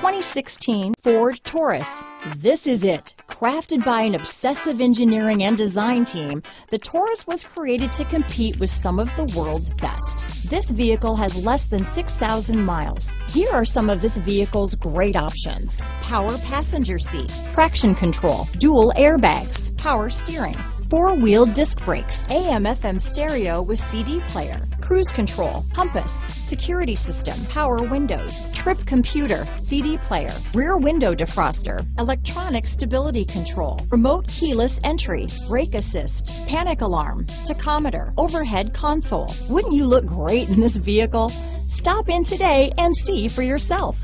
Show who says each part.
Speaker 1: 2016 Ford Taurus. This is it. Crafted by an obsessive engineering and design team, the Taurus was created to compete with some of the world's best. This vehicle has less than 6,000 miles. Here are some of this vehicle's great options. Power passenger seat, traction control, dual airbags, power steering, four-wheel disc brakes, AM FM stereo with CD player, cruise control, compass, security system, power windows, trip computer, CD player, rear window defroster, electronic stability control, remote keyless entry, brake assist, panic alarm, tachometer, overhead console. Wouldn't you look great in this vehicle? Stop in today and see for yourself.